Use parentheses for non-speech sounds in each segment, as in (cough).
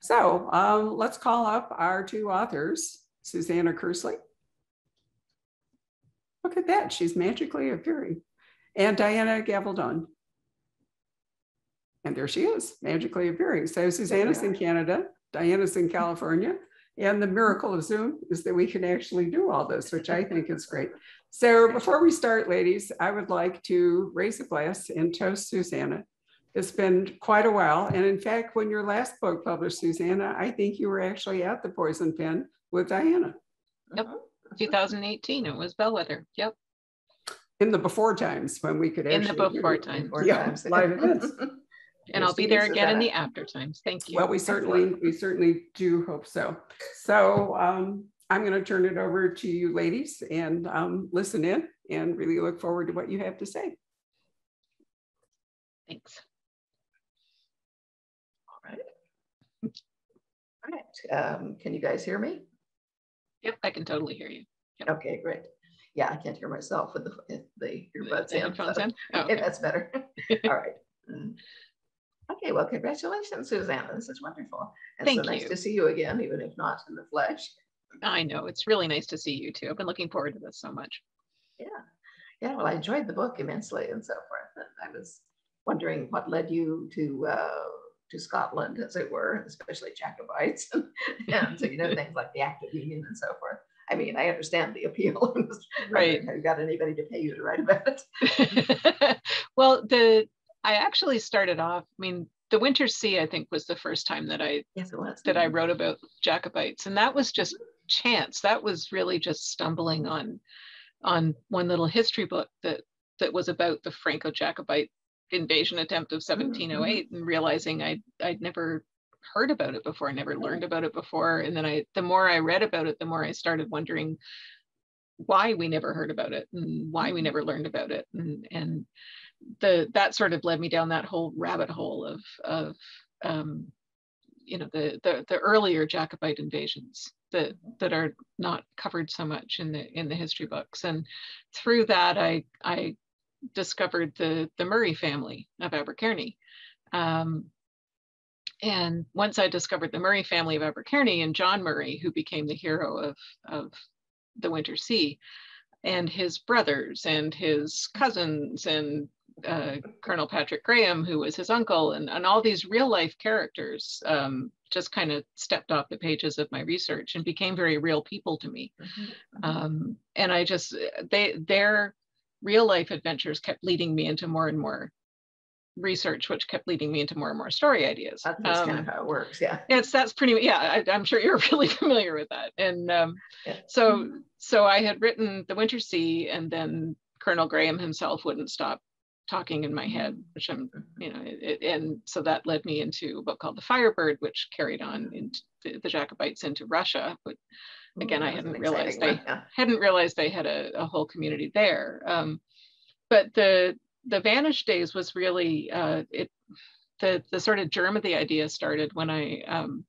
So um, let's call up our two authors, Susanna Kearsley. Look at that, she's magically appearing. And Diana Gabaldon. And there she is, magically appearing. So Susanna's in Canada, Diana's in California, and the miracle of Zoom is that we can actually do all this, which I think is great. So before we start, ladies, I would like to raise a glass and toast Susanna. It's been quite a while. And in fact, when your last book published, Susanna, I think you were actually at the Poison Pen with Diana. Yep, 2018, it was Bellwether. Yep. In the before times when we could In the before times. Yeah, live events. (laughs) And I'll be there again in the after times. Thank you. Well, we certainly, we certainly do hope so. So um, I'm going to turn it over to you ladies and um, listen in and really look forward to what you have to say. Thanks. All right. Right. Um, can you guys hear me? Yep, I can totally hear you. Yep. Okay, great. Yeah, I can't hear myself with the, the earbuds in. so- in? (laughs) Oh, Okay, okay. that's better. (laughs) All right. Mm. Okay, well, congratulations, Susanna. This is wonderful. And Thank so nice you. to see you again, even if not in the flesh. I know, it's really nice to see you too. I've been looking forward to this so much. Yeah. Yeah, well, I enjoyed the book immensely and so forth. And I was wondering what led you to uh, to Scotland, as it were, especially Jacobites. (laughs) and so, you know, things like the Act of Union and so forth. I mean, I understand the appeal. (laughs) Right. Have you got anybody to pay you to write about it? (laughs) well, the I actually started off, I mean, the Winter Sea, I think, was the first time that I Yes, it was. that I mm-hmm. wrote about Jacobites, and that was just chance. That was really just stumbling on on one little history book that that was about the Franco-Jacobite invasion attempt of 1708, and realizing I I'd never heard about it before, I never learned about it before, and then I the more I read about it, the more I started wondering why we never heard about it and why we never learned about it, and and the that sort of led me down that whole rabbit hole of of um, you know the, the the earlier Jacobite invasions that that are not covered so much in the in the history books. And through that I I discovered the the Murray family of Abercairny um, and once I discovered the Murray family of Abercairny and John Murray who became the hero of of the Winter Sea and his brothers and his cousins and uh, Colonel Patrick Graham, who was his uncle, and, and all these real life characters um, just kind of stepped off the pages of my research and became very real people to me. Mhm, Um, and I just, they, their real life adventures kept leading me into more and more research, which kept leading me into more and more story ideas. That- That's kind Um, of how it works. Yeah. it's that's pretty yeah I, i'm sure you're (laughs) really familiar with that and um, Yeah. so so i had written the winter sea and then colonel graham himself wouldn't stop talking in my head which i'm you know it, and so that led me into a book called the firebird which carried on into the, the jacobites into russia but again, Ooh, I that was an hadn't realized one, yeah. hadn't realized they had a, a whole community there. Um, but the the Vanished Days was really uh, it the the sort of germ of the idea started when I um,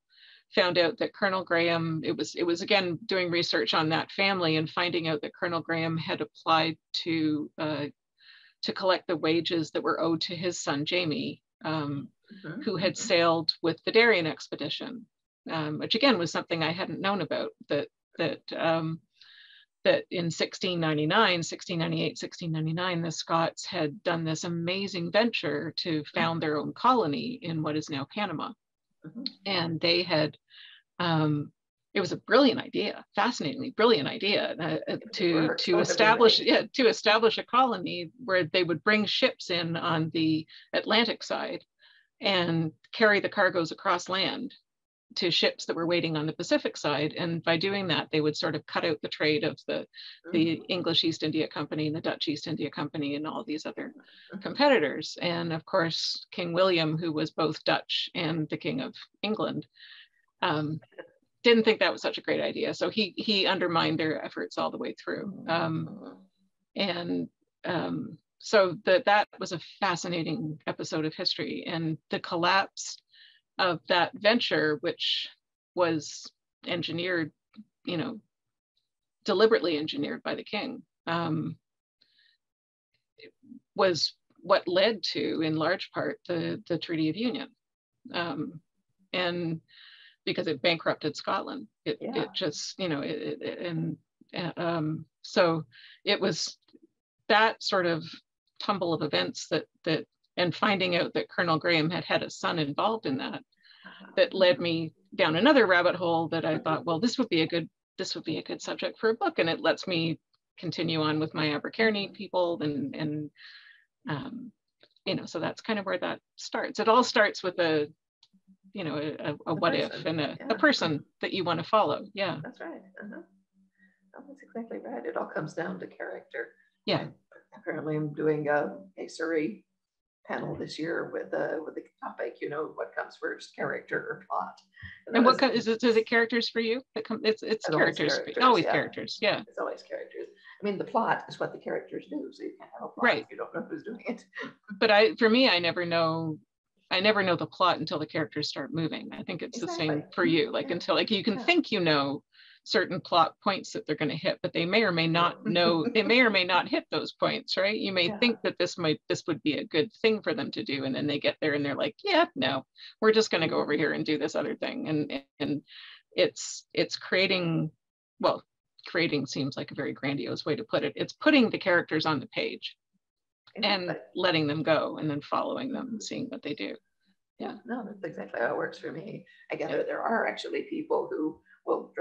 found out that Colonel Graham it was it was again doing research on that family and finding out that Colonel Graham had applied to uh, to collect the wages that were owed to his son Jamie. Um, Mhm, who had mhm. sailed with the Darien expedition, um, which again was something I hadn't known about. That that um, that in 1699, 1698, 1699, the Scots had done this amazing venture to found their own colony in what is now Panama, Mhm. and they had. Um, it was a brilliant idea, fascinatingly brilliant idea uh, uh, to works. to establish yeah to establish a colony where they would bring ships in on the Atlantic side and carry the cargoes across land to ships that were waiting on the Pacific side. And by doing that, they would sort of cut out the trade of the, the English East India Company and the Dutch East India Company and all these other Mhm. competitors. And of course, King William, who was both Dutch and the King of England, um, didn't think that was such a great idea. So he he undermined their efforts all the way through. Um, Mhm. and um, so that that was a fascinating episode of history and the collapse of that venture which was engineered you know deliberately engineered by the king um, was what led to in large part the the treaty of union um, and because it bankrupted Scotland. It, Yeah. it just, you know, it, it, and um, so it was that sort of tumble of events that that and finding out that Colonel Graham had had a son involved in that Uh-huh. that led me down another rabbit hole that I thought, well, this would be a good this would be a good subject for a book, and it lets me continue on with my Abercairn people and and um, you know, so that's kind of where that starts. It all starts with a you know a, a, what if and a, yeah. a person that you want to follow. Yeah, That's right. Uh-huh. Oh, that's exactly right. It all comes down to character. yeah, Apparently, I'm doing a, a Surrey panel this year with uh, with the topic, you know, what comes first, character or plot? and that what kind is it? Is it characters for you? That come, it's it's It's always characters, characters, always yeah. characters. Yeah, It's always characters. I mean, the plot is what the characters do, so you can't have a plot Right. if you don't know who's doing it. but I for me, I never know. I never know the plot until the characters start moving. I think it's the same for you. Like Yeah. until like you can Yeah. think you know certain plot points that they're going to hit, but they may or may not know. they may or may not (laughs) hit those points, right? You may Yeah. think that this might this would be a good thing for them to do, and then they get there and they're like, yeah, no, we're just going to go over here and do this other thing, and and it's it's creating well creating seems like a very grandiose way to put it it's putting the characters on the page and letting them go and then following them and seeing what they do Yeah, no, that's exactly how it works for me. I gather there are actually people who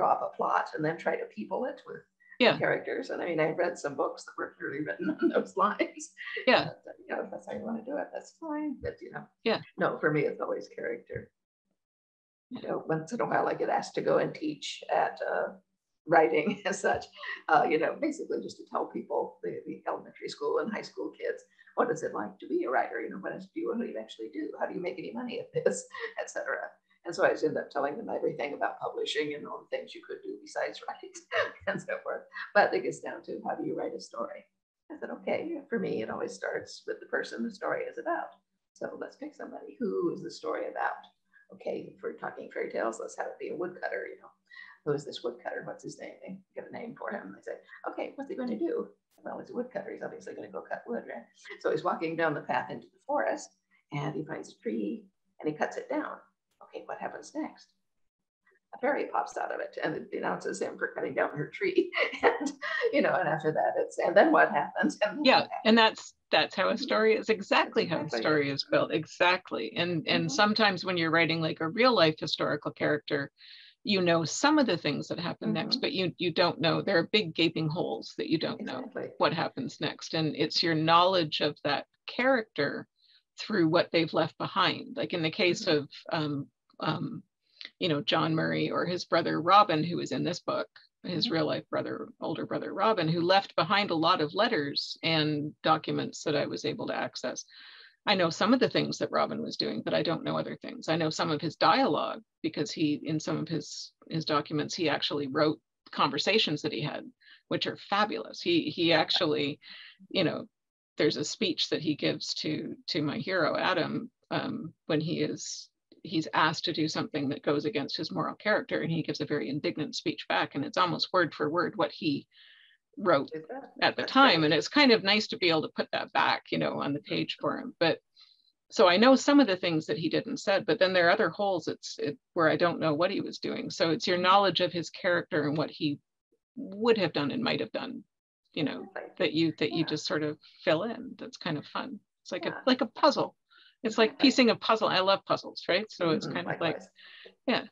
draw up a plot and then try to people it with Yeah. characters. And I mean, I've read some books that were clearly written (laughs) on those lines. Yeah. But, uh, You know, if that's how you want to do it, that's fine. But you know, Yeah. No, for me, it's always character. You know, once in a while I get asked to go and teach at uh, writing (laughs) as such. Uh, you know, basically just to tell people, the, the elementary school and high school kids, what is it like to be a writer? You know, what, is, do you, what do you actually do? How do you make any money at this, (laughs) etc. And so I just end up telling them everything about publishing and all the things you could do besides (laughs) write and so forth. But it gets down to how do you write a story? I said, okay, for me, it always starts with the person the story is about. So let's pick somebody. Who is the story about? Okay, if we're talking fairy tales, let's have it be a woodcutter, you know. Who is this woodcutter? What's his name? They get a name for him. They say, okay, what's he going to do? Well, he's a woodcutter. He's obviously going to go cut wood, right? So he's walking down the path into the forest and he finds a tree and he cuts it down. Okay, what happens next? A fairy pops out of it and it denounces him for cutting down her tree. (laughs) and, you know, and after that, it's, and then what happens? And yeah what and that's that's how a story is exactly how a story is built exactly and and Mhm. sometimes when you're writing like a real life historical character you know some of the things that happen next Mhm. but you you don't know there are big gaping holes that you don't know what happens next and it's your knowledge of that character through what they've left behind like in the case Mhm. of um, um, you know john murray or his brother robin who is in this book his Mhm. real life brother older brother robin who left behind a lot of letters and documents that i was able to access. I know some of the things that robin was doing but i don't know other things. I know some of his dialogue because he in some of his his documents he actually wrote conversations that he had which are fabulous. He he actually you know there's a speech that he gives to to my hero adam um, when he is he's asked to do something that goes against his moral character and he gives a very indignant speech back and it's almost word for word what he wrote at the time and it's kind of nice to be able to put that back you know on the page for him but so i know some of the things that he did and said but then there are other holes it's it, where i don't know what he was doing so it's your knowledge of his character and what he would have done and might have done you know that you that you just sort of fill in that's kind of fun. It's like Yeah. a like a puzzle it's like piecing a puzzle i love puzzles right so it's Mhm, kind of like yeah.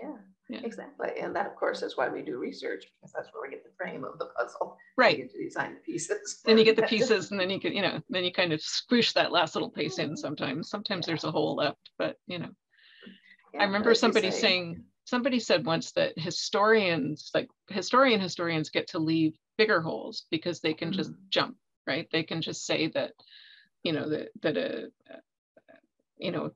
Yeah, Yeah. exactly. And that, of course, is why we do research because that's where we get the frame of the puzzle. right We get to design the pieces. then you get the (laughs) pieces and then you can you know then you kind of squish that last little piece in Mhm. sometimes sometimes Yeah. there's a hole left but you know Yeah, i remember you somebody say, saying somebody said once that historians like historian historians get to leave bigger holes because they can just jump right they can just say that you know that that a you know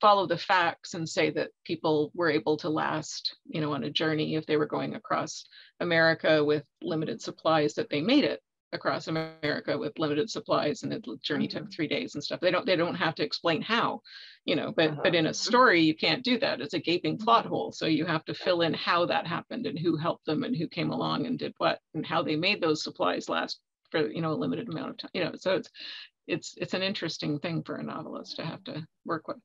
follow the facts and say that people were able to last you know on a journey if they were going across america with limited supplies that they made it across america with limited supplies and the journey took Mhm. three days and stuff they don't they don't have to explain how you know but but Uh-huh. in a story you can't do that it's a gaping plot Mhm. hole so you have to fill in how that happened and who helped them and who came along and did what and how they made those supplies last for you know a limited amount of time you know so it's it's it's an interesting thing for a novelist to have to work with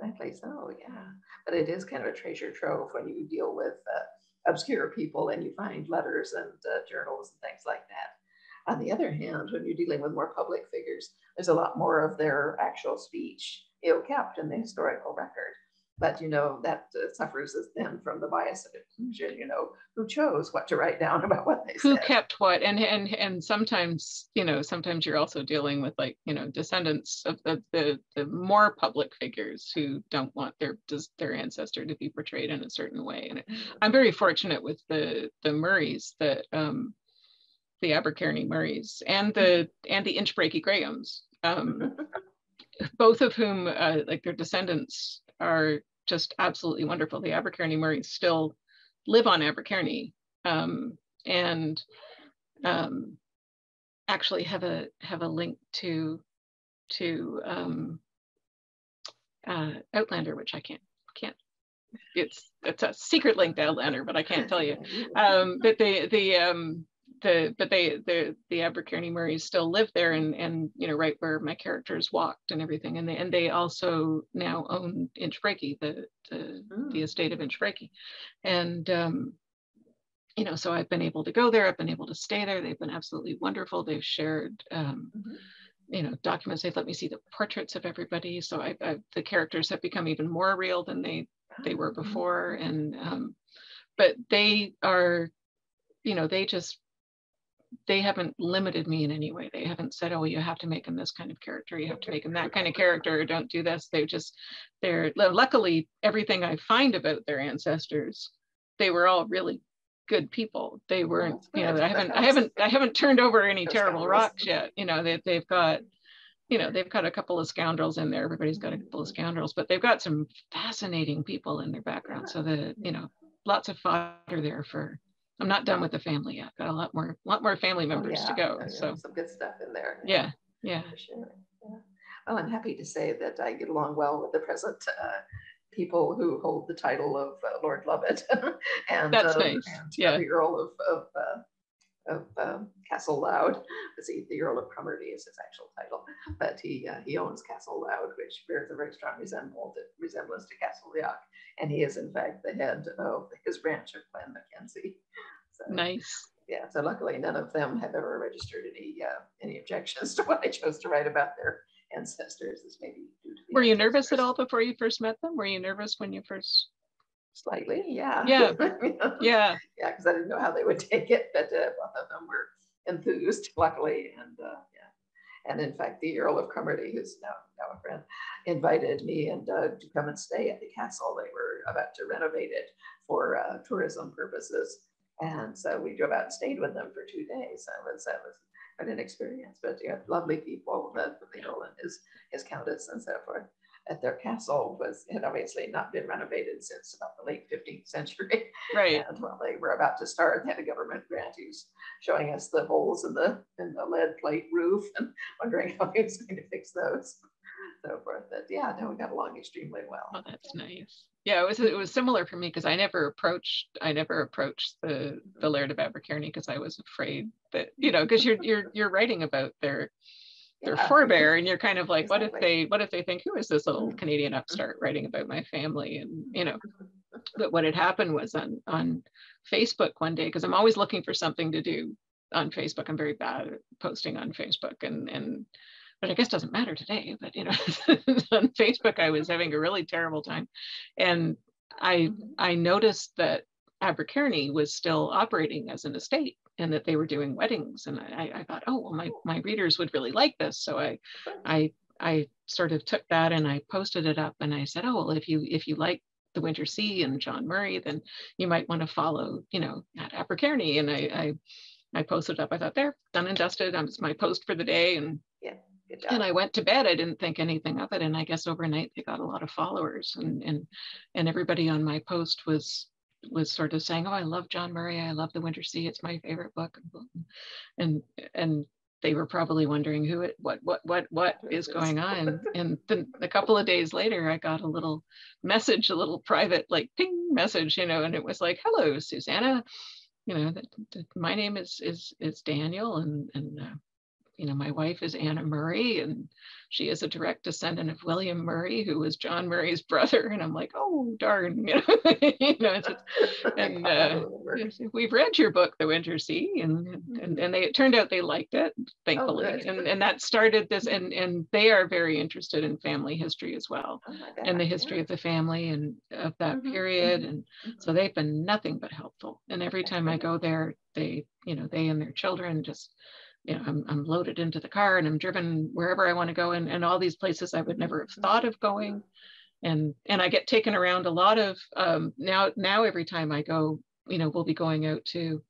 Exactly so, yeah. But it is kind of a treasure trove when you deal with uh, obscure people and you find letters and uh, journals and things like that. On the other hand, when you're dealing with more public figures, there's a lot more of their actual speech know, kept in the historical record but you know that uh, suffers then from the bias of inclusion you know who chose what to write down (laughs) about what they who said. kept what and and and sometimes you know sometimes you're also dealing with like you know descendants of the the, the more public figures who don't want their their ancestor to be portrayed in a certain way and i'm very fortunate with the the murrays that um the abercairny murrays and the and the inchbrakie grahams um (laughs) both of whom uh, like their descendants are just absolutely wonderful. The Abercairny Murrays still live on Abercairny um, and um, actually have a have a link to to um, uh, Outlander, which I can't can't. It's it's a secret link to Outlander, but I can't tell you. (laughs) Um, but the the um, the but they the the Abercairny Murrays still live there and and you know right where my characters walked and everything. And they and they also now own Inchbrakie the the, mm. the estate of Inchbrakie and um you know so I've been able to go there. I've been able to stay there. They've been absolutely wonderful. They've shared um mm-hmm. you know documents. They've let me see the portraits of everybody. So I, I the characters have become even more real than they they were mm-hmm. before. And um but they are you know they just they haven't limited me in any way. They haven't said, oh, you have to make him this kind of character, you have to make him that kind of character, don't do this. They just, they're, luckily, everything I find about their ancestors, they were all really good people. They weren't, you know, I haven't, I haven't, I haven't turned over any terrible rocks yet. You know, they, they've got, you know, they've got a couple of scoundrels in there. Everybody's got a couple of scoundrels, but they've got some fascinating people in their background. So the, you know, lots of fodder there for I'm not done with the family yet. Got a lot more, lot more family oh, members oh, yeah. to go. so some good stuff in there. Yeah, yeah. For sure. Yeah. Well, I'm happy to say that I get along well with the present uh, people who hold the title of uh, Lord Lovat, (laughs) and that's um, nice. And yeah, the Earl of of, uh, of um, Castle Leod. See, the Earl of Cromarty is his actual title, but he uh, he owns Castle Leod, which bears a very strong resemblance to Castle Leoch, and he is in fact the head of his branch of Clan Mackenzie. So, nice. Yeah. So luckily, none of them have ever registered any uh, any objections (laughs) to what I chose to write about their ancestors. This may be due to. Were you nervous at all before you first met them? Were you nervous when you first? Slightly, yeah. Yeah. (laughs) yeah. Yeah, because I didn't know how they would (laughs) take it, but uh, both of them were enthused, (laughs) luckily, and uh, yeah. And in fact, the Earl of Cromarty, who's now, now a friend, invited me and uh, to come and stay at the castle. They were about to renovate it for uh, tourism purposes. And so we drove out and stayed with them for two days. That was that was quite an experience. But yeah, lovely people, the, the Earl and his his countess and so forth. At their castle was had obviously not been renovated since about the late 15th century. Right. And while they were about to start, they had a government grant who's showing us the holes in the in the lead plate roof and (laughs) wondering how he was going to fix those. So forth. But yeah, no, we got along extremely well. Oh, that's nice yeah, it was it was similar for me because I never approached I never approached the the Laird of Abercairny because I was afraid that you know because you're you're you're writing about their their yeah. forebear and you're kind of like exactly. what if they what if they think who is this little mm-hmm. Canadian upstart writing about my family and you know (laughs) but what had happened was on on Facebook one day because I'm always looking for something to do on Facebook I'm very bad at posting on Facebook and and but I guess doesn't matter today. But you know, (laughs) on Facebook, I was having a really terrible time, and I mm-hmm. I noticed that Abercairny was still operating as an estate and that they were doing weddings, and I, I thought, oh well, my my readers would really like this, so I I I sort of took that and I posted it up, and I said, oh well, if you if you like the Winter Sea and John Murray, then you might want to follow, you know, at Abercairny. And I, I, I posted up. I thought, there, done and dusted. I'm my post for the day, and yeah. And I went to bed. I didn't think anything of it. And I guess overnight they got a lot of followers and and and everybody on my post was was sort of saying, Oh, I love John Murray. I love The Winter Sea. It's my favorite book. And and they were probably wondering who it what what what what is going on. (laughs) And then a couple of days later I got a little message, a little private like ping message, you know, and it was like, Hello, Susanna. You know, that, that my name is is is Daniel and and uh, you know, my wife is Anna Murray, and she is a direct descendant of William Murray, who was John Murray's brother. And I'm like, oh darn, (laughs) you know, you know it's, (laughs) and uh, we've read your book, The Winter Sea, and and, and they it turned out they liked it, thankfully, oh, and and that started this, and and they are very interested in family history as well, oh and the history yeah. of the family and of that mm-hmm. period, and mm-hmm. so they've been nothing but helpful. And every time I go there, they you know they and their children just you know, I'm, I'm loaded into the car and I'm driven wherever I want to go and, and all these places I would never have thought of going. And, and I get taken around a lot of um, now, now every time I go, you know, we'll be going out to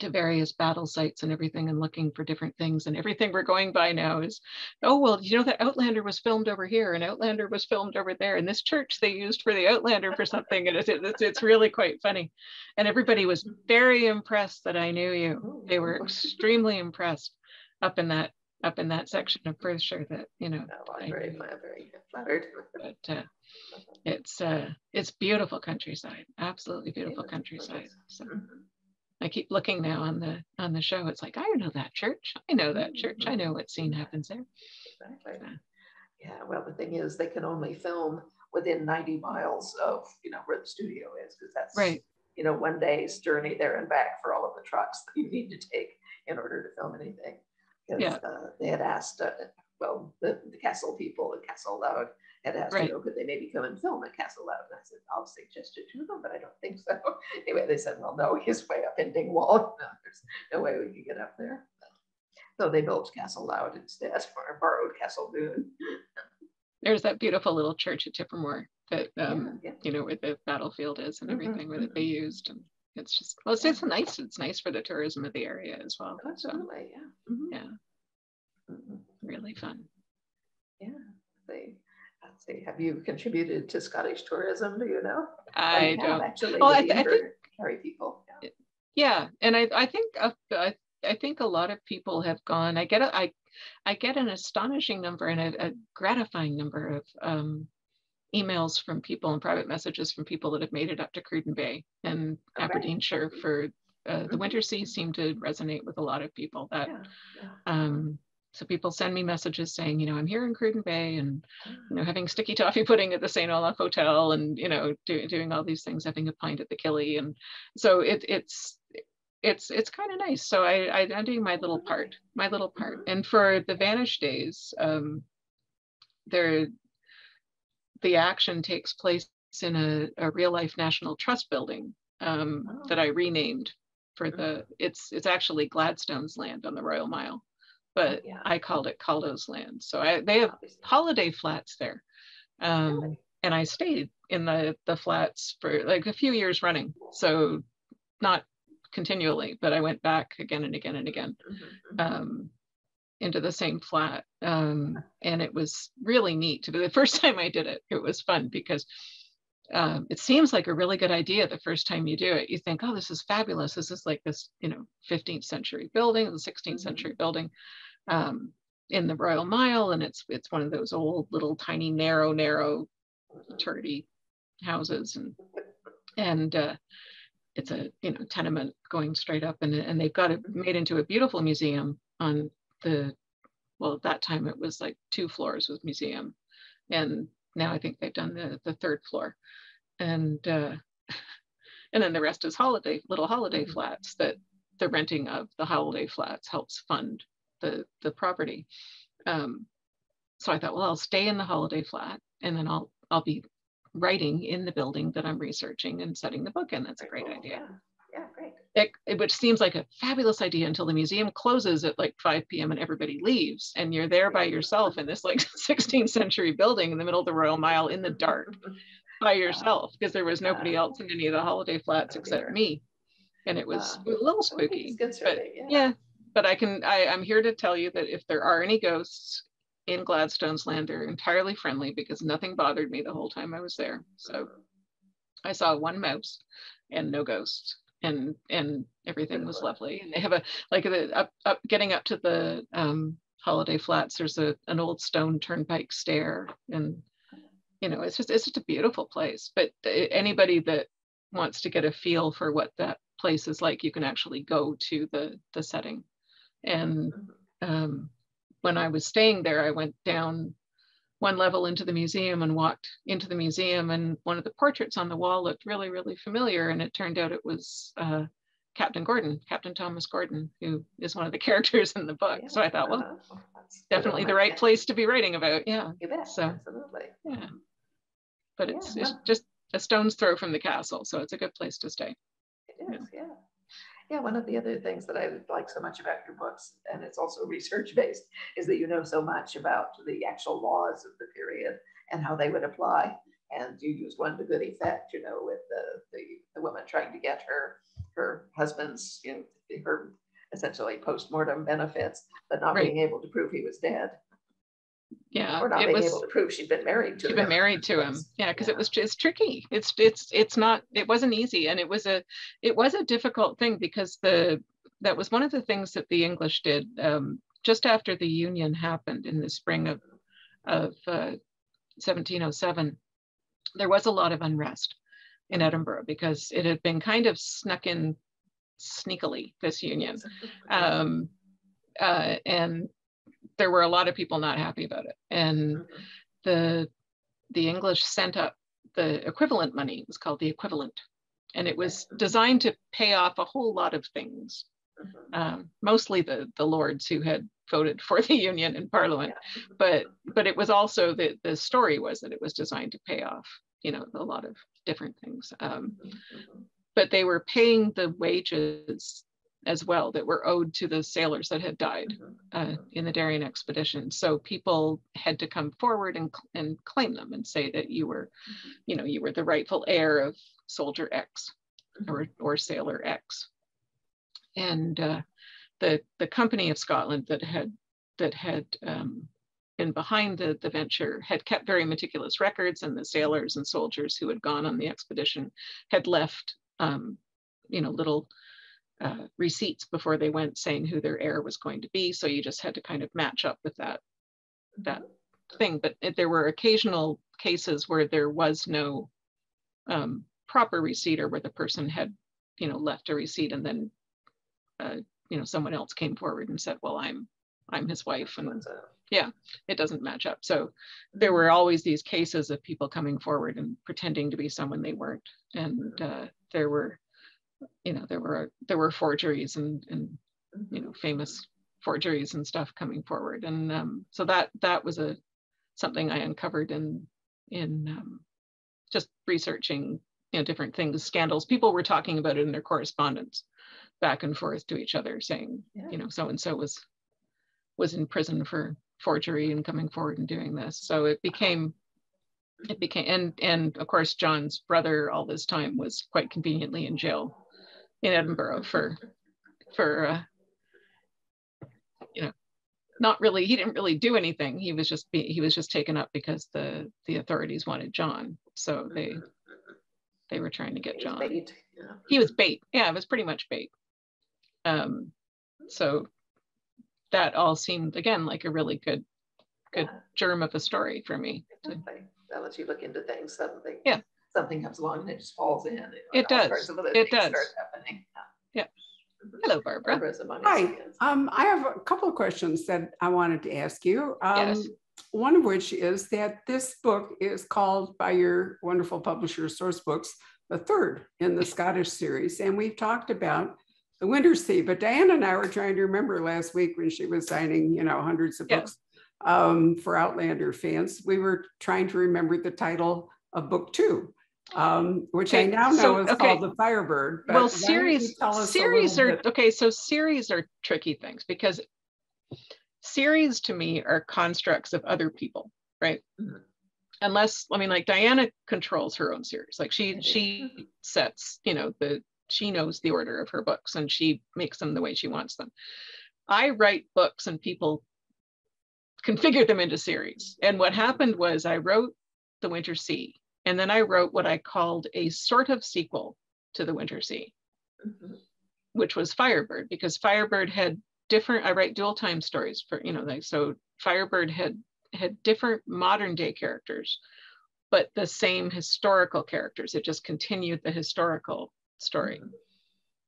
to various battle sites and everything and looking for different things and everything we're going by now is oh well you know that outlander was filmed over here and outlander was filmed over there and this church they used for the outlander for something and it's, it's, it's really quite funny. And everybody was very impressed that i knew you. They were extremely impressed up in that up in that section of perthshire that you know oh, I'm very, very flattered but uh, it's uh it's beautiful countryside absolutely beautiful countryside so. Mm-hmm. I keep looking now on the on the show. It's like I know that church. I know that church. I know what scene happens there. Exactly. Yeah. Well, the thing is, they can only film within 90 miles of you know where the studio is because that's right. You know, one day's journey there and back for all of the trucks (laughs) that you need to take in order to film anything. Because yeah. uh, they had asked, uh, well, the, the Castle people, the Castle Leod, had asked, right. you know, could they maybe come and film at Castle Leod? And I said, I'll suggest it to them, but I don't think so. (laughs) anyway, they said, well, no, (laughs) he's way up in Dingwall. (laughs) No, there's no way we could get up there. So they built Castle Leod instead, or borrowed Castle Doune. There's that beautiful little church at Tibbermore that, um, yeah, yeah. you know, where the battlefield is and mm-hmm, everything mm-hmm, that they mm-hmm. used. And it's just, well, it's, it's nice. It's nice for the tourism of the area as well. Absolutely, so, yeah. Mm-hmm. Yeah. Mm-hmm. Really fun. Yeah. They, see, have you contributed to Scottish tourism? Do you know? I don't actually. Well, I, I think carry people. Yeah. yeah, and I I think uh, I I think a lot of people have gone. I get a, I I get an astonishing number and a, a gratifying number of um, emails from people and private messages from people that have made it up to Cruden Bay and okay. Aberdeenshire for uh, the mm-hmm. winter sea seemed to resonate with a lot of people that yeah, yeah. Um, so people send me messages saying, you know, I'm here in Cruden Bay and, you know, having sticky (laughs) toffee pudding at the St. Olaf Hotel and, you know, do, doing all these things, having a pint at the Killie. And so it, it's, it's, it's kind of nice. So I, I, am doing my little part, my little part. And for the Vanished Days, um, there, the action takes place in a, a real life National Trust building um, oh. that I renamed for the, it's, it's actually Gladstone's land on the Royal Mile but yeah. I called it Caldo's Land. So I, they have holiday flats there. Um, really? And I stayed in the, the flats for like a few years running. So not continually, but I went back again and again and again mm-hmm, mm-hmm. um, into the same flat. Um, and it was really neat. To be the first (laughs) time I did it, it was fun because um, it seems like a really good idea the first time you do it. You think, oh, this is fabulous. This is like this, you know, 15th century building, the 16th mm-hmm. century building um, in the Royal Mile, and it's it's one of those old little tiny narrow narrow turdy houses, and and uh, it's a you know tenement going straight up, and and they've got it made into a beautiful museum on the well at that time it was like two floors with museum, and now I think they've done the the third floor, and uh, (laughs) and then the rest is holiday little holiday mm-hmm. flats that the renting of the holiday flats helps fund the, the property. Um, so I thought, well, I'll stay in the holiday flat and then I'll, I'll be writing in the building that I'm researching and setting the book in. That's a great idea. Yeah, yeah great. It, which seems like a fabulous idea until the museum closes at like 5 p.m. and everybody leaves and you're there by yourself in this like (laughs) 16th century building in the middle of the Royal Mile in the dark by yourself because there was nobody else in any of the holiday flats except me. And it was a little spooky. But yeah. yeah, but I can, I, I'm here to tell you that if there are any ghosts in Gladstone's land, they're entirely friendly because nothing bothered me the whole time I was there. So I saw one mouse and no ghosts and and everything was lovely. And they have a like the up, up getting up to the um, holiday flats. There's a an old stone turnpike stair, and you know it's just it's just a beautiful place. But anybody that wants to get a feel for what that place is like, you can actually go to the the setting and um, when I was staying there, I went down one level into the museum and walked into the museum and one of the portraits on the wall looked really, really familiar. And it turned out it was uh, Captain Gordon, Captain Thomas Gordon, who is one of the (laughs) characters in the book. Yeah. So I thought, well, uh, definitely the right place to be writing about. Yeah. So, absolutely. Yeah. But it's, yeah, well, just a stone's throw from the castle. So it's a good place to stay. It is, yeah. yeah. Yeah, one of the other things that I like so much about your books, and it's also (laughs) research based, is that you know so much about the actual laws of the period and how they would apply. And you used one to good effect, you know, with the, the, the woman trying to get her her husband's, you know, her essentially post-mortem benefits, but not right. being able to prove he was dead. Yeah, or not being was, able to prove she'd been married to she'd him. been married to him. Yeah, because yeah. it was just tricky. It's it's it's not. It wasn't easy, and it was a it was a difficult thing because the that was one of the things that the English did um, just after the Union happened in the spring of of uh, 1707. There was a lot of unrest in Edinburgh because it had been kind of snuck in sneakily this union, (laughs) um, uh, and there were a lot of people not happy about it. And mm-hmm. the the English sent up the equivalent money. It was called the equivalent, and it was designed to pay off a whole lot of things. Mm-hmm. Um, mostly the the lords who had voted for the union in parliament but but it was also the the story was that it was designed to pay off you know a lot of different things um, mm-hmm. but they were paying the wages as well that were owed to the sailors that had died mm-hmm. uh, in the Darien expedition. So people had to come forward and, and claim them and say that you were, mm-hmm. you know, you were the rightful heir of soldier X or, mm-hmm. or sailor X. And uh, the, the company of Scotland that had, that had um, been behind the, the venture had kept very meticulous records and the sailors and soldiers who had gone on the expedition had left, um, you know, little uh, receipts before they went saying who their heir was going to be. So you just had to kind of match up with that, that thing. But there were occasional cases where there was no um, proper receipt or where the person had, you know, left a receipt and then, uh, you know, someone else came forward and said, well, I'm, I'm his wife. And yeah, it doesn't match up. So there were always these cases of people coming forward and pretending to be someone they weren't. And uh, there were you know there were there were forgeries and and you know famous forgeries and stuff coming forward. And um, so that that was a something I uncovered in in um, just researching you know different things scandals. People were talking about it in their correspondence back and forth to each other saying yeah. you know so and so was was in prison for forgery and coming forward and doing this. So it became it became and and of course john's brother all this time was quite conveniently in jail in Edinburgh for for uh, you know not really he didn't really do anything. He was just be, he was just taken up because the the authorities wanted John. So they they were trying to get John. bait, yeah. he was bait. Yeah it was pretty much bait. Um so that all seemed again like a really good good yeah. germ of a story for me. To, that lets you look into things suddenly yeah something comes along and it just falls in. It does. It does. happening. Yeah. Hello, Barbara. Hi. Um, I have a couple of questions that I wanted to ask you. Um, yes. One of which is that this book is called by your wonderful publisher, Sourcebooks, the third in the Scottish series. And we've talked about the Wintersea, but Diana and I were trying to remember last week when she was signing, you know, hundreds of books um, for Outlander fans. We were trying to remember the title of book two um, which okay, I now know so, is okay. called the Firebird. well, series series are bit... okay. So series are tricky things because series to me are constructs of other people, right? Mm-hmm. Unless I mean, like Diana controls her own series. Like she she sets, you know, the she knows the order of her books and she makes them the way she wants them. I write books and people configure them into series. And what happened was I wrote The Wintersea and then I wrote what I called a sort of sequel to The Wintersea, mm-hmm. which was Firebird, because Firebird had different, I write dual time stories for, you know, like, so Firebird had had different modern day characters, but the same historical characters. It just continued the historical story. Mm-hmm.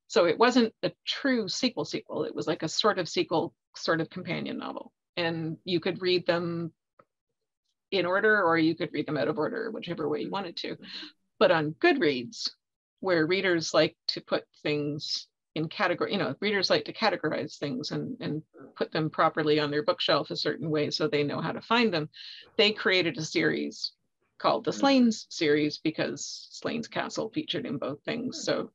So it wasn't a true sequel sequel. It was like a sort of sequel sort of companion novel. And you could read them in order or you could read them out of order, whichever way you wanted to. Mm-hmm. But on Goodreads, where readers like to put things in category, you know, readers like to categorize things and, and put them properly on their bookshelf a certain way so they know how to find them. They created a series called the mm-hmm. Slains series because Slains Castle featured in both things. So mm-hmm.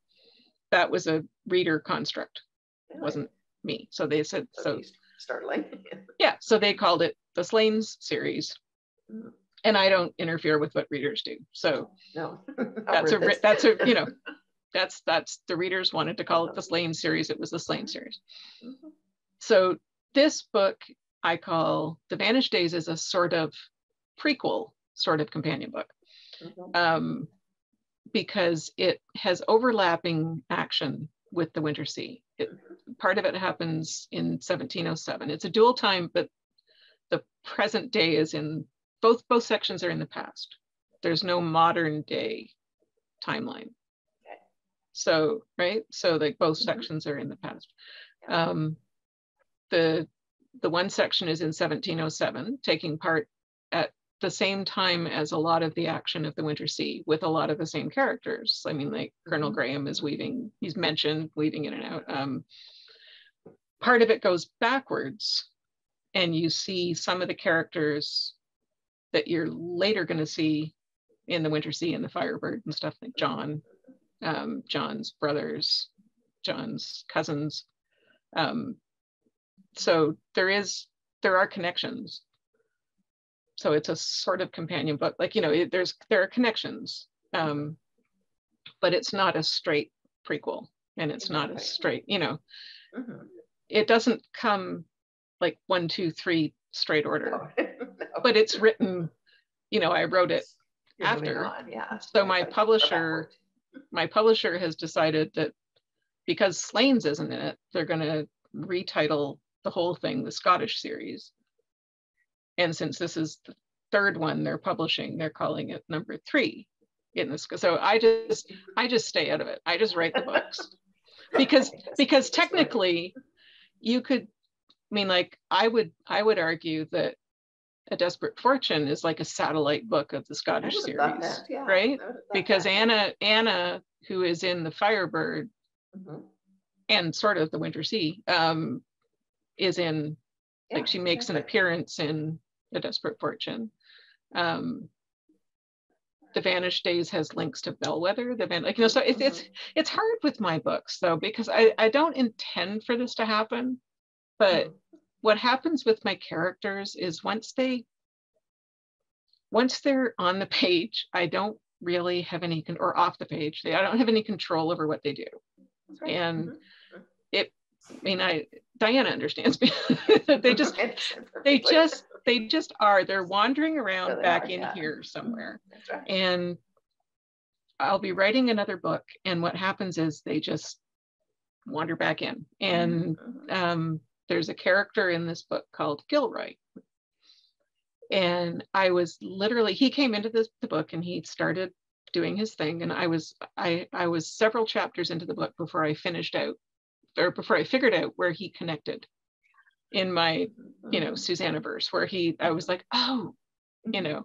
that was a reader construct, it wasn't me. So they said, so startling. yeah, so they called it the Slains series. And I don't interfere with what readers do. So No. (laughs) that's a, that's a, you know, (laughs) that's, that's, the readers wanted to call it the Slain series. It was the Slain series. Mhm. So this book I call The Vanished Days is a sort of prequel sort of companion book Mhm. um, because it has overlapping action with the Winter Sea. It, part of it happens in 1707. It's a dual time, but the present day is in both both sections are in the past. There's no modern day timeline. So right, so like both Mhm. sections are in the past. Um, the the one section is in 1707, taking part at the same time as a lot of the action of the Winter Sea with a lot of the same characters. I mean, like Colonel Mhm. Graham is weaving, he's mentioned weaving in and out. Um, part of it goes backwards, and you see some of the characters that you're later going to see in the Winter Sea and the Firebird and stuff like John, um, John's brothers, John's cousins. Um, so there is there are connections so it's a sort of companion book like you know it, there's there are connections um but it's not a straight prequel and it's not a straight you know Mhm. it doesn't come like one two three straight order. No. But it's written you know i wrote it You're after. on, Yeah. So my publisher- my publisher has decided that because Slains isn't in it they're going to retitle the whole thing the scottish series. And since this is the third one they're publishing they're calling it number three in this so i just i just stay out of it. I just write the books. (laughs) Because because technically you could i mean like i would i would argue that a desperate fortune is like a satellite book of the scottish series yeah, right? I would've thought because that. anna anna who is in the firebird Mhm. and sort of the winter sea um is in Yeah, like she makes an appearance in a desperate fortune um the vanished days has links to bellwether the van like you know so it's it's Mhm. it's hard with my books though because i i don't intend for this to happen but Mhm. What happens with my characters is once they once they're on the page i don't really have any con- or off the page they, i don't have any control over what they do right. and Mhm. i mean i diana understands me (laughs) they just (laughs) they just they just are they're wandering around back are, in yeah. here somewhere right. and I'll be writing another book, and what happens is they just wander back in. And Mhm. um, there's a character in this book called Gilroy. And I was literally, he came into this the book and he started doing his thing. And I was I I was several chapters into the book before I finished out, or before I figured out where he connected in my, you know. Susanna verse, where he I was like, oh, you know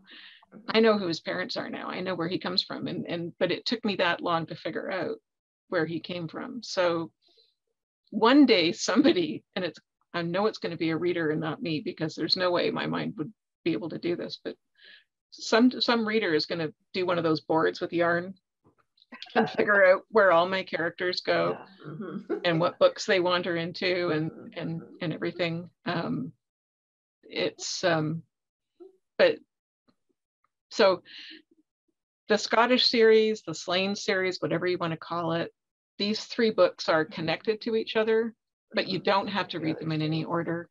i know who his parents are now i know where he comes from and and but it took me that long to figure out where he came from so one day somebody and it's i know it's going to be a reader and not me because there's no way my mind would be able to do this but some some reader is going to do one of those boards with yarn and figure out where all my characters go Yeah. Mhm. and what books they wander into and Mhm. and and everything um it's um but so the scottish series the slain series whatever you want to call it these three books are connected to each other but you don't have to read them in any order.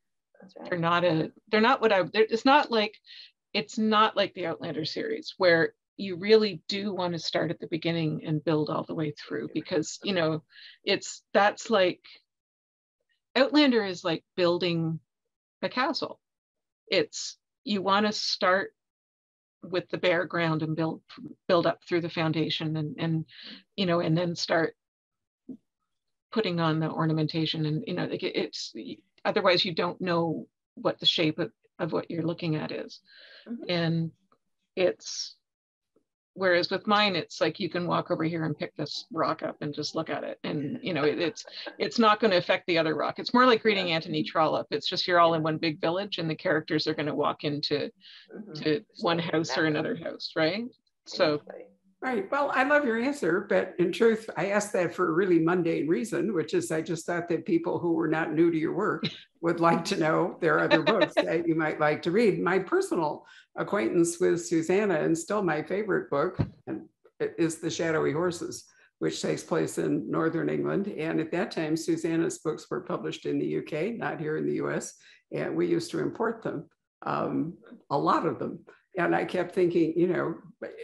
They're not a they're not what i it's not like it's not like the outlander series where you really do want to start at the beginning and build all the way through because you know it's that's like outlander is like building a castle. It's you want to start with the bare ground and build build up through the foundation and and you know and then start putting on the ornamentation and you know like it- it's otherwise you don't know what the shape of, of what you're looking at is. Mm-hmm. And it's whereas with mine it's like you can walk over here and pick this rock up and just look at it and you know it, it's it's not going to affect the other rock it's more like reading Anthony Trollope it's just you're all in one big village and the characters are going to walk into mm-hmm. to one house or another house right so Right. Well, I love your answer, but in truth, I asked that for a really mundane reason, which is I just thought that people who were not new to your work (laughs) would like to know there are other books that you might like to read. My personal acquaintance with Susanna, and still my favorite book, is The Shadowy Horses, which takes place in Northern England. And at that time, Susanna's books were published in the UK, not here in the US. And we used to import them, um, a lot of them and I kept thinking, you know,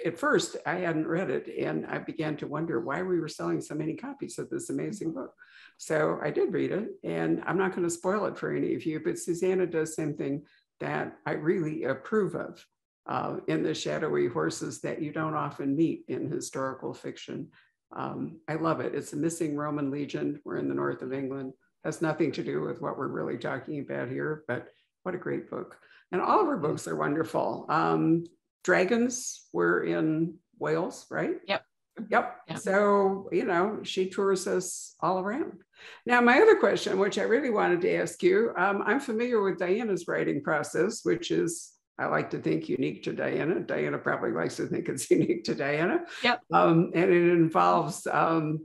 at first I hadn't read it and I began to wonder why we were selling so many copies of this amazing book. So I did read it and I'm not going to spoil it for any of you, but Susanna does something that I really approve of uh, in the shadowy horses that you don't often meet in historical fiction. Um, I love it. It's a missing Roman legion. We're in the north of England. Has nothing to do with what we're really talking about here, but what a great book. And all of her books are wonderful. Um, Dragons were in Wales, right? Yep. Yep. yep. So, you know, she tours us all around. Now, my other question, which I really wanted to ask you, um, I'm familiar with Diana's writing process, which is, I like to think, unique to Diana. Diana probably likes to think it's (laughs) unique to Diana. Yep. Um, and it involves um,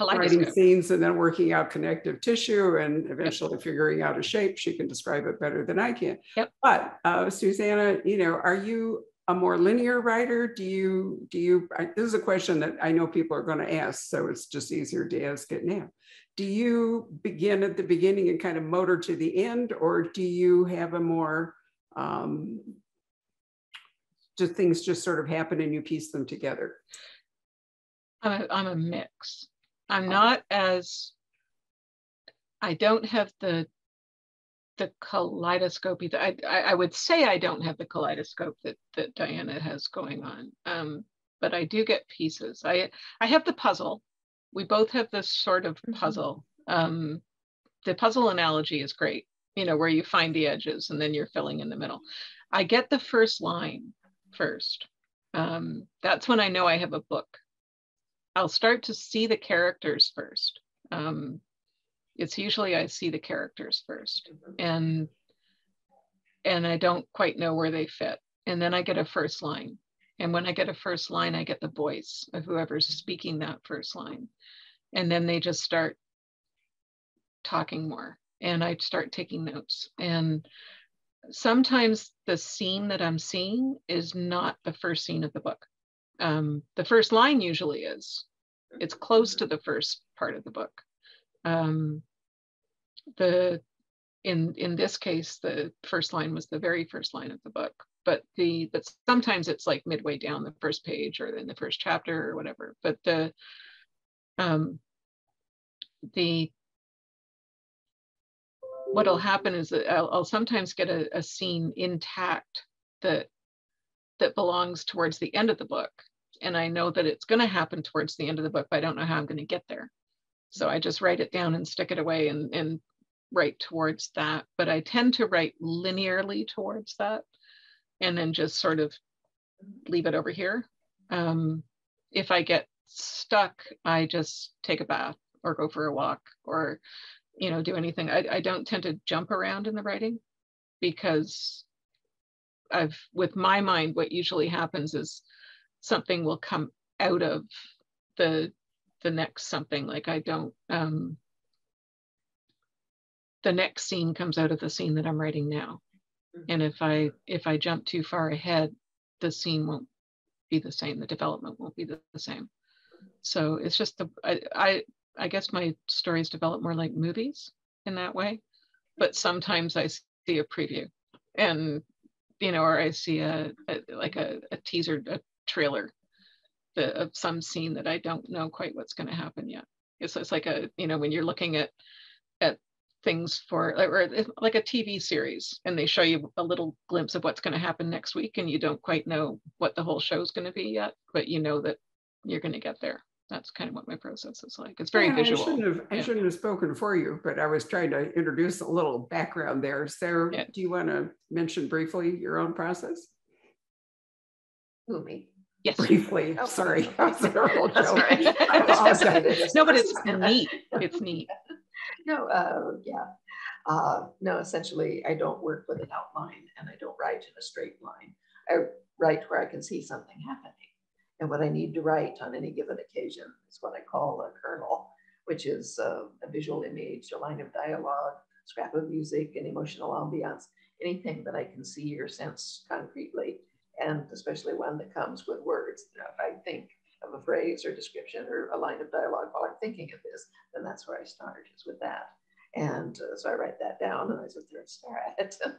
writing scenes and then working out connective tissue and eventually yep. figuring out a shape. She can describe it better than I can. Yep. But uh, Susanna, you know, are you a more linear writer? Do you, do you, I, this is a question that I know people are going to ask, so it's just easier to ask it now. Do you begin at the beginning and kind of motor to the end, or do you have a more, um, just things just sort of happen and you piece them together? I'm a, I'm a mix. I'm not as, I don't have the the kaleidoscope I, I, I, would say I don't have the kaleidoscope that, that Diana has going on, um, but I do get pieces. I, I have the puzzle. We both have this sort of mm-hmm. puzzle. Um, the puzzle analogy is great, you know, where you find the edges and then you're filling in the middle. I get the first line first. Um, that's when I know I have a book. I'll start to see the characters first. Um, it's usually I see the characters first and and I don't quite know where they fit. And then I get a first line. And when I get a first line, I get the voice of whoever's speaking that first line. And then they just start talking more and I start taking notes. And sometimes the scene that I'm seeing is not the first scene of the book. Um, the first line usually is. It's close to the first part of the book. Um, the in in this case, the first line was the very first line of the book, but the but sometimes it's like midway down the first page or in the first chapter or whatever. But the um, the what'll happen is that I'll, I'll sometimes get a, a scene intact that that belongs towards the end of the book and I know that it's going to happen towards the end of the book, but I don't know how I'm going to get there. So I just write it down and stick it away and, and write towards that. But I tend to write linearly towards that and then just sort of leave it over here. Um, if I get stuck, I just take a bath or go for a walk or, you know, do anything. I, I don't tend to jump around in the writing because I've, with my mind, what usually happens is something will come out of the the next something. Like i don't um the next scene comes out of the scene that i'm writing now. Mm-hmm. and if i if i jump too far ahead the scene won't be the same. The development won't be the, the same. So it's just the I, I i guess my stories develop more like movies in that way. But sometimes i see a preview and you know or i see a, a like a, a teaser a trailer the, of some scene that I don't know quite what's going to happen yet. It's, it's like a, you know, when you're looking at, at things for, or like a TV series and they show you a little glimpse of what's going to happen next week and you don't quite know what the whole show is going to be yet, but you know that you're going to get there. that's kind of what my process is like. It's very Yeah, visual. I shouldn't have, I shouldn't have spoken for you, but I was trying to introduce a little background there. So Yeah. do you want to mention briefly your own process? Who, me? Yes. Briefly, Oh. sorry. (laughs) That's a terrible joke. right. (laughs) No, but it's neat. It's neat. No, uh, yeah. Uh, no, essentially, I don't work with an outline and I don't write in a straight line. I write where I can see something happening. And what I need to write on any given occasion is what I call a kernel, which is uh, a visual image, a line of dialogue, scrap of music, an emotional ambiance, anything that I can see or sense concretely, and especially one that comes with words. You know, if I think of a phrase or description or a line of dialogue while I'm thinking of this, then that's where I start is with that. And uh, so I write that down and I sit there and stare at it. And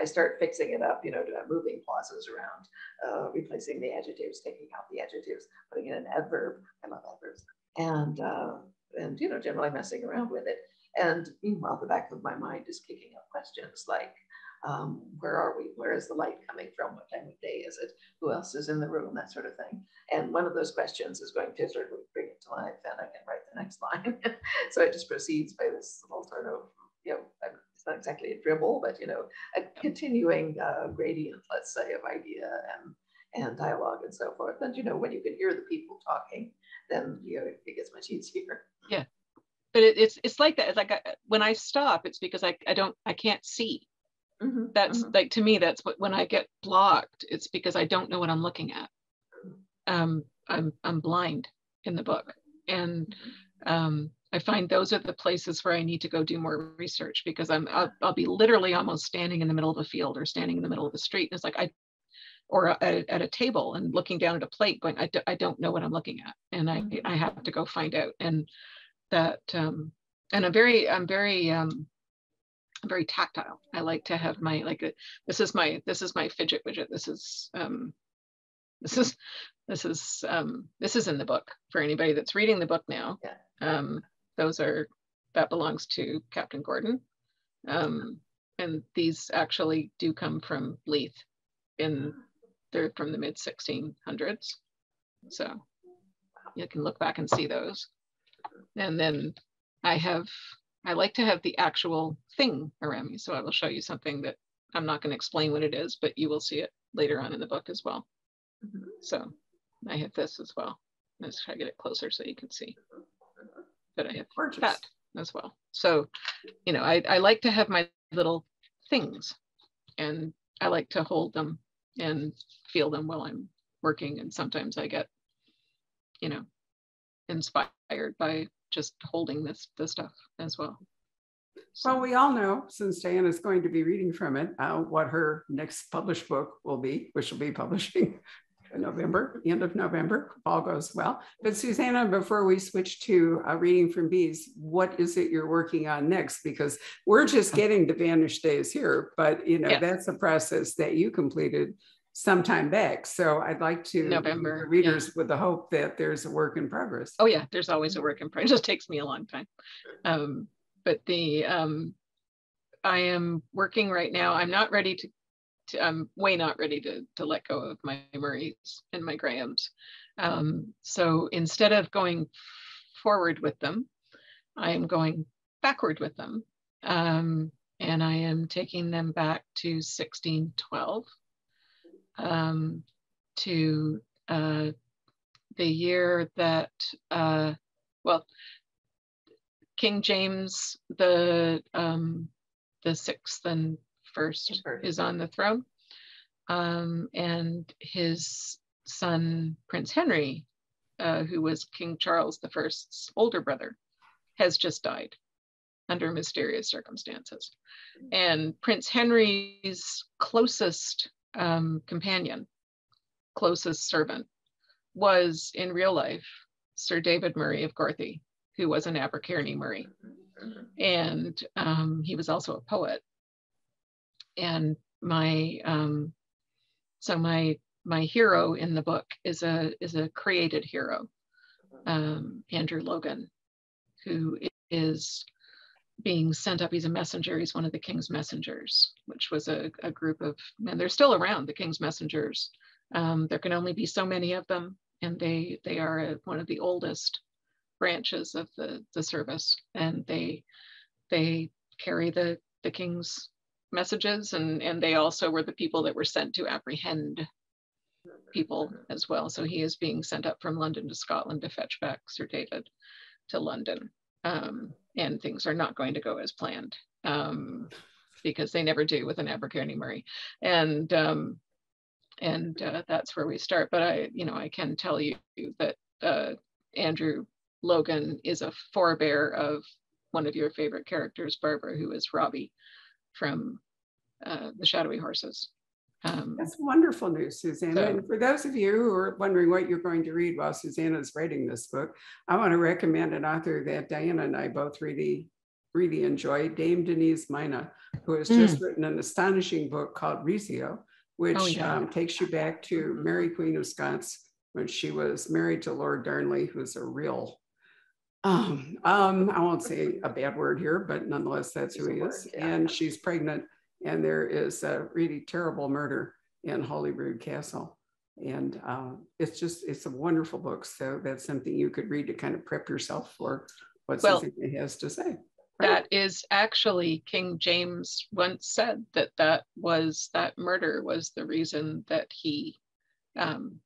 I start fixing it up, you know, moving clauses around, uh, replacing the adjectives, taking out the adjectives, putting in an adverb. I love adverbs. And, uh, and, you know, generally messing around with it. And meanwhile, the back of my mind is kicking up questions like, um, where are we? Where is the light coming from? What time of day is it? Who else is in the room? That sort of thing. And one of those questions is going to sort of bring it to life, and I can write the next line. (laughs) so it just proceeds by this little sort of, you know, it's not exactly a dribble, but you know, a continuing uh, gradient, let's say, of idea and and dialogue and so forth. And you know, when you can hear the people talking, then you know it gets much easier. Yeah, but it, it's it's like that. It's like I, when I stop, it's because I I don't I can't see. Mm-hmm, That's like to me. That's what when I get blocked, it's because I don't know what I'm looking at. Um, I'm I'm blind in the book, and um, I find those are the places where I need to go do more research because I'm I'll, I'll be literally almost standing in the middle of a field or standing in the middle of the street. And it's like I or at, at a table and looking down at a plate going, I, do, I don't know what I'm looking at. And I, Mhm. I have to go find out. And that, um, and I'm very, I'm very, um, I'm very tactile. I like to have my, like, a, this is my, this is my fidget widget. This is, um, this is, this is, um, this is in the book for anybody that's reading the book now. Yeah. Um, those are, that belongs to Captain Gordon. Um, and these actually do come from Leith in they're from the mid 1600s. So you can look back and see those. And then I have, I like to have the actual thing around me. So I will show you something that I'm not going to explain what it is, but you will see it later on in the book as well. Mhm. So I have this as well. Let's try to get it closer so you can see. But I have Gorgeous. that as well. So, you know, I, I like to have my little things and I like to hold them and feel them while I'm working. And sometimes I get, you know, inspired by just holding this, this stuff as well. So, Well, we all know, since Diana's going to be reading from it, uh, what her next published book will be, which will be publishing (laughs) in November, end of November, if all goes well. But Susanna, before we switch to uh, reading from bees, what is it you're working on next? Because we're just getting to Vanished Days here, but you know, that's a process that you completed some time back. So I'd like to November, the yeah. readers with the hope that there's a work in progress. oh yeah, there's always a work in progress. (laughs) It just takes me a long time. Um, but the, um, I am working right now. I'm not ready to, to I'm way not ready to, to let go of my Murrays and my Grahams. Um, so instead of going forward with them, I am going backward with them. Um, and I am taking them back to 1612 um, to uh, the year that, uh, well, King James the um, the sixth and first is on the throne, um, and his son Prince Henry, uh, who was King Charles the First's older brother, has just died under mysterious circumstances, and Prince Henry's closest um, companion, closest servant, was in real life Sir David Murray of Gorthy, who was an Abercairny Murray and um, he was also a poet. And my um, so my my hero in the book is a is a created hero, um, Andrew Logan, who is being sent up. He's a messenger. He's one of the king's messengers, which was a, a group of and they're still around. The king's messengers. Um, there can only be so many of them, and they they are one of the oldest branches of the the service, and they they carry the the king's messages, and and they also were the people that were sent to apprehend people as well. So he is being sent up from London to Scotland to fetch back Sir David to London. Um, and things are not going to go as planned um, because they never do with an Abercairny Murray. And um, and uh, that's where we start. But I, you know, I can tell you that uh, Andrew Logan is a forebear of one of your favorite characters, Barbara, who is Robbie from uh, the Shadowy Horses. Um, That's wonderful news, Susanna. So, and for those of you who are wondering what you're going to read while Susanna is writing this book, I want to recommend an author that Diana and I both really, really enjoy, Dame Denise Mina, who has mm. just written an astonishing book called Rizzio, which oh, yeah. um, takes you back to Mary Queen of Scots when she was married to Lord Darnley, who's a real um, um, I won't say a bad word here, but nonetheless, that's who he is. yeah. And she's pregnant and there is a really terrible murder in Holyrood Castle. And uh, it's just, it's a wonderful book. So that's something you could read to kind of prep yourself for what well, Susanna has to say. Right? That is actually King James once said that that was, that murder was the reason that he um,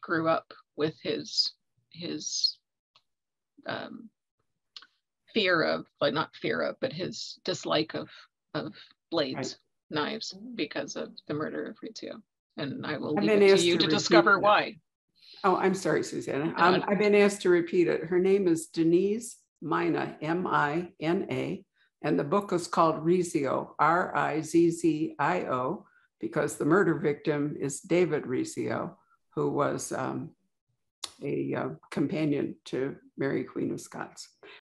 grew up with his, his um, fear of, like not fear of, but his dislike of, of blades, right. knives, because of the murder of Rizzio. And I will leave it to you to, to discover that. why. Oh, I'm sorry, Susanna. Um, I've been asked to repeat it. Her name is Denise Mina, M-I-N-A, and the book is called Rizzio, R-I-Z-Z-I-O, because the murder victim is David Rizzio, who was um, a uh, companion to Mary Queen of Scots.